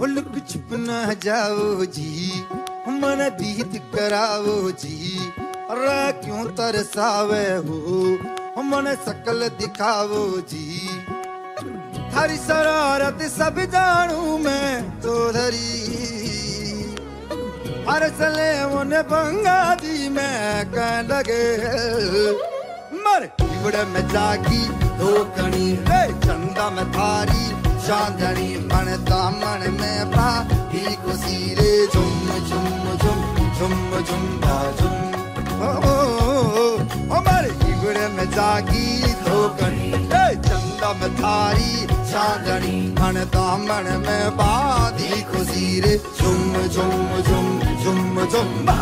न जाओ जी, मन बीत कराओ जी। अरे क्यों तरसावे हो? मन सकल दिखाओ जी। थारी शरारत सब जानू मैं तो धरी हर सले उन बंगा दी मैं, कह लगे, मर में जागी, दो कणी चंदा में थारी। चांदनी मन दामन में पा ही खुशी रे, झुम झुम झुम झुम झुम झुम। ओ मर इवड़े में जागी रे चंदा में थारी चांदनी मन दामन में बाधी खुशी रे, झुम झुम झुम झुम झुम। बा